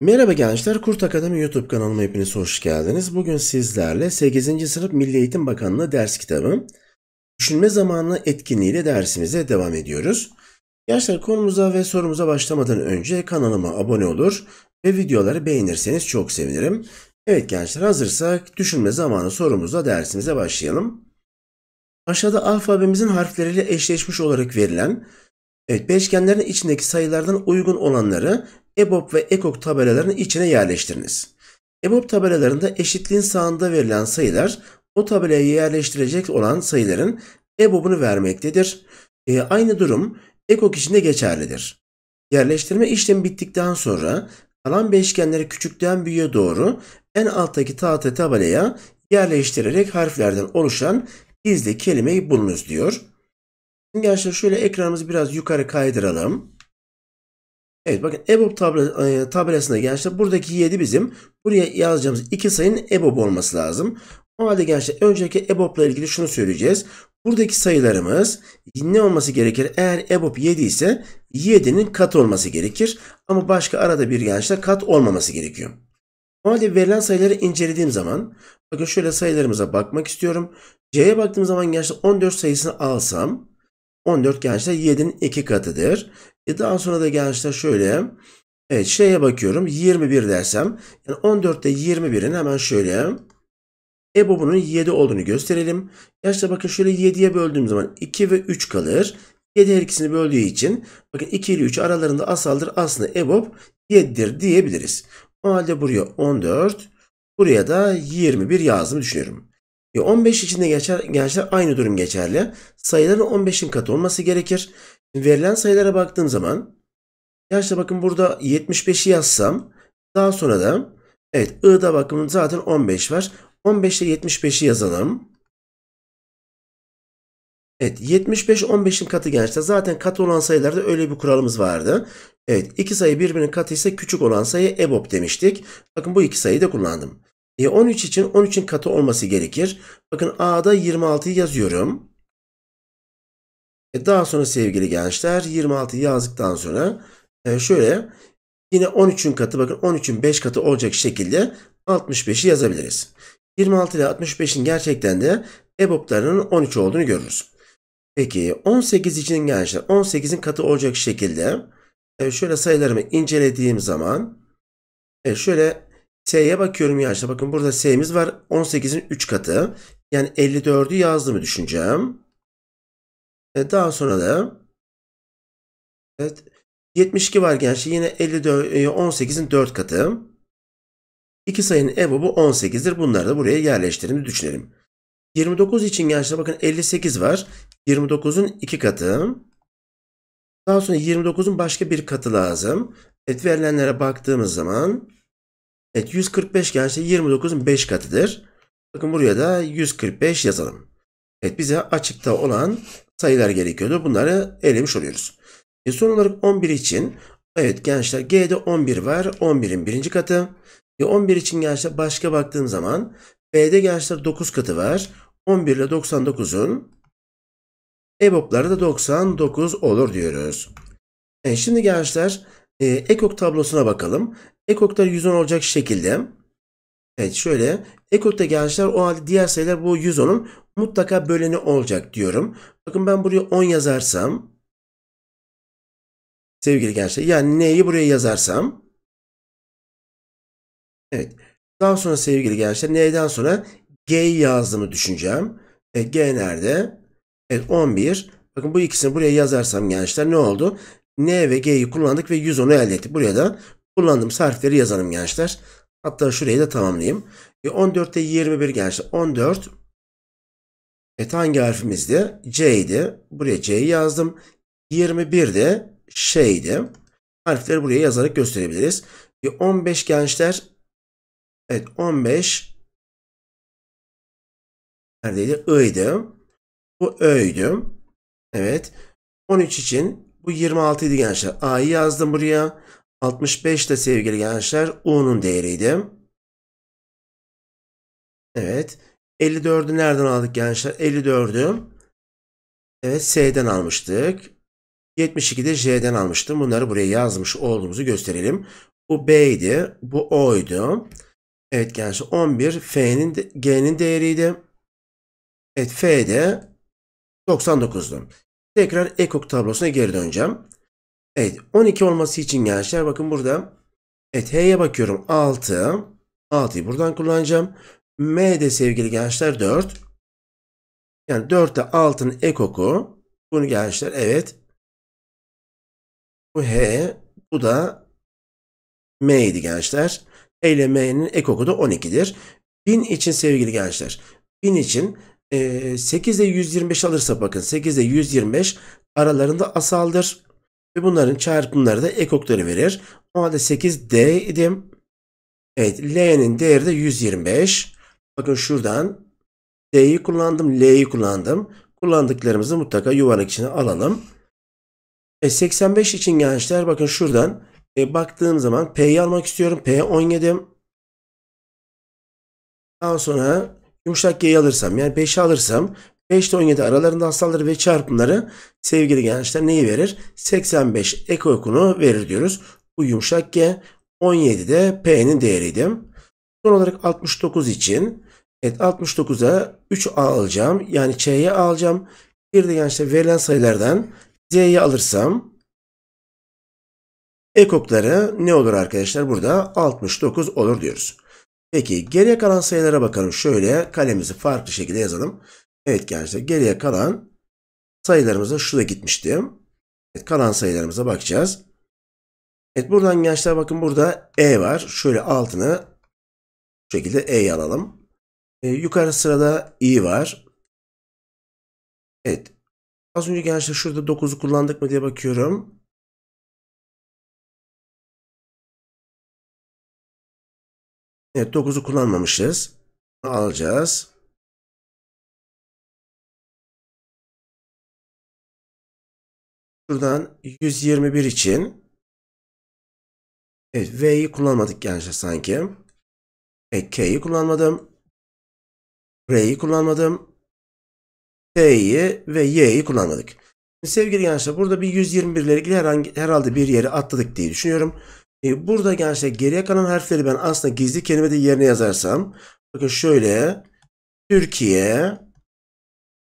Merhaba gençler, Kurt Akademi YouTube kanalıma hepiniz hoş geldiniz. Bugün sizlerle 8. sınıf Milli Eğitim Bakanlığı ders kitabı Düşünme Zamanı etkinliğiyle dersimize devam ediyoruz. Gençler konumuza ve sorumuza başlamadan önce kanalıma abone olur ve videoları beğenirseniz çok sevinirim. Evet gençler hazırsak düşünme zamanı sorumuzla dersimize başlayalım. Aşağıda alfabemizin harfleriyle eşleşmiş olarak verilen evet, beşgenlerin içindeki sayılardan uygun olanları EBOB ve EKOK tabelalarının içine yerleştiriniz. EBOB tabelalarında eşitliğin sağında verilen sayılar o tabelaya yerleştirecek olan sayıların EBOB'unu vermektedir. E, aynı durum EKOK için de geçerlidir. Yerleştirme işlemi bittikten sonra kalan beşgenleri küçükten büyüğe doğru en alttaki tahta tabelaya yerleştirerek harflerden oluşan gizli kelimeyi bulunuz diyor. Şimdi gençler şöyle ekranımızı biraz yukarı kaydıralım. Evet bakın EBOB tabla, e, tabelasında gençler buradaki 7 bizim. Buraya yazacağımız iki sayının EBOB olması lazım. O halde gençler önceki EBOB ile ilgili şunu söyleyeceğiz. Buradaki sayılarımız ne olması gerekir? Eğer EBOB 7 ise 7'nin kat olması gerekir. Ama başka arada bir gençler kat olmaması gerekiyor. O halde verilen sayıları incelediğim zaman bakın şöyle sayılarımıza bakmak istiyorum. C'ye baktığım zaman gençler 14 sayısını alsam 14 gençler 7'nin 2 katıdır. E daha sonra da gençler şöyle evet şeye bakıyorum 21 dersem yani 14'te 21'in hemen şöyle EBOB'unun 7 olduğunu gösterelim. Gençler bakın şöyle 7'ye böldüğüm zaman 2 ve 3 kalır. 7 her ikisini böldüğü için bakın 2 ile 3 aralarında asaldır. Aslında EBOB 7'dir diyebiliriz. O halde buraya 14, buraya da 21 yazdım düşünüyorum. E 15 için de geçer, gençler aynı durum geçerli. Sayıların 15'in katı olması gerekir. Verilen sayılara baktığım zaman gençler bakın burada 75'i yazsam daha sonra da evet I'da bakın zaten 15 var. 15 ile 75'i yazalım. Evet 75 15'in katı gençler. Zaten katı olan sayılarda öyle bir kuralımız vardı. Evet iki sayı birbirinin katı ise küçük olan sayı EBOB demiştik. Bakın bu iki sayıyı da kullandım. E 13 için 13'in katı olması gerekir. Bakın A'da 26'yı yazıyorum. E daha sonra sevgili gençler 26 yazdıktan sonra e şöyle yine 13'ün katı bakın 13'ün 5 katı olacak şekilde 65'i yazabiliriz. 26 ile 65'in gerçekten de EBOB'larının 13 olduğunu görürüz. Peki 18 için gençler 18'in katı olacak şekilde e şöyle sayılarımı incelediğim zaman e şöyle S'ye bakıyorum gençler. Bakın burada S'miz var. 18'in 3 katı. Yani 54'ü yazdığımı düşüneceğim. E daha sonra da evet, 72 var gençler. Yine 54, 18'in 4 katı. İki sayının EBOB'u 18'dir. Bunları da buraya yerleştirdiğimi düşünelim. 29 için gençler bakın 58 var. 29'un 2 katı. Daha sonra 29'un başka bir katı lazım. Evet verilenlere baktığımız zaman evet 145 gençler 29'un 5 katıdır. Bakın buraya da 145 yazalım. Evet bize açıkta olan sayılar gerekiyordu. Bunları elemiş oluyoruz. E son olarak 11 için evet gençler G'de 11 var. 11'in birinci katı. E 11 için gençler başka baktığım zaman B'de gençler 9 katı var. 11 ile 99'un EBOB'ları da 99 olur diyoruz. Evet, şimdi gençler e, EKOK tablosuna bakalım. EKOK'lar 110 olacak şekilde. Evet şöyle EKOK'ta gençler o halde diğer sayılar bu 110'un mutlaka böleni olacak diyorum. Bakın ben buraya 10 yazarsam sevgili gençler yani neyi buraya yazarsam evet daha sonra sevgili gençler neyden sonra G'yi yazdığımı düşüneceğim. E, G nerede? Evet 11. Bakın bu ikisini buraya yazarsam gençler ne oldu? N ve G'yi kullandık ve 110'u elde ettik. Buraya da kullandığımız harfleri yazalım gençler. Hatta şurayı da tamamlayayım. E 14'te 21 gençler. 14 Evet hangi harfimizdi? C'ydi. Buraya C'yi yazdım. 21 de şeydi. Harfleri buraya yazarak gösterebiliriz. E 15 gençler. Evet 15 neredeydi? I'ydı. Bu Ö'ydü. Evet. 13 için bu 26 idi gençler. A'yı yazdım buraya. 65 de sevgili gençler U'nun değeriydi. Evet. 54'ü nereden aldık gençler? 54'ü Evet S'den almıştık. 72'de J'den almıştım. Bunları buraya yazmış olduğumuzu gösterelim. Bu B'ydi. Bu O'ydu. Evet gençler 11 F'nin G'nin değeriydi. Evet F'de 99'du. Tekrar ekok tablosuna geri döneceğim. Evet 12 olması için gençler bakın burada. Evet H'ye bakıyorum 6. 6'yı buradan kullanacağım. M'de sevgili gençler 4. Yani 4 ile 6'nın ekoku. Bunu gençler evet. Bu H. Bu da M gençler. E ile M'nin ekoku da 12'dir. 1000 için sevgili gençler. 1000 için e, 8 ile 125 alırsa bakın 8 ile 125 aralarında asaldır. Ve bunların çarpımları da ekokları verir. O halde 8D idim. Evet L'nin değeri de 125. Bakın şuradan D'yi kullandım, L'yi kullandım. Kullandıklarımızı mutlaka yuvarlak içine alalım. E, 85 için gençler bakın şuradan e, baktığım zaman P'yi almak istiyorum. P 17. Daha sonra yumuşak G'yi alırsam yani 5'i alırsam 5 ile 17 aralarında asalları ve çarpımları sevgili gençler neyi verir? 85 ek okunu verir diyoruz. Bu yumuşak G 17'de P'nin değeriydi. Son olarak 69 için evet 69'a 3 A alacağım. Yani Ç'ye alacağım. Bir de gençler verilen sayılardan Z'yi alırsam ekokları ne olur arkadaşlar? Burada 69 olur diyoruz. Peki geriye kalan sayılara bakalım. Şöyle kalemizi farklı şekilde yazalım. Evet gençler geriye kalan sayılarımıza şurada gitmişti. Evet kalan sayılarımıza bakacağız. Evet buradan gençler bakın burada E var. Şöyle altını şu şekilde E'yi alalım. E, yukarı sırada I var. Evet. Az önce gençler şurada 9'u kullandık mı diye bakıyorum. Evet 9'u kullanmamışız. Alacağız. Şuradan 121 için Evet V'yi kullanmadık gençler sanki. Evet K'yi kullanmadım. R'yi kullanmadım. T'yi ve Y'yi kullanmadık. Sevgili gençler burada bir 121 ile ilgili herhangi, herhalde bir yere atladık diye düşünüyorum. E, burada gençler geriye kalan harfleri ben aslında gizli kelime de yerine yazarsam. Bakın şöyle. Türkiye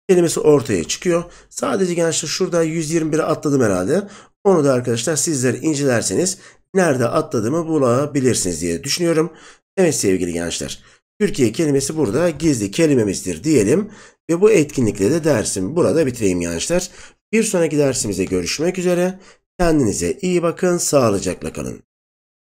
kelimesi ortaya çıkıyor. Sadece gençler şurada 121'e atladım herhalde. Onu da arkadaşlar sizler incelerseniz nerede atladığımı bulabilirsiniz diye düşünüyorum. Evet sevgili gençler. Türkiye kelimesi burada gizli kelimemizdir diyelim. Ve bu etkinlikle de dersimi burada bitireyim gençler. Bir sonraki dersimize görüşmek üzere. Kendinize iyi bakın, sağlıcakla kalın.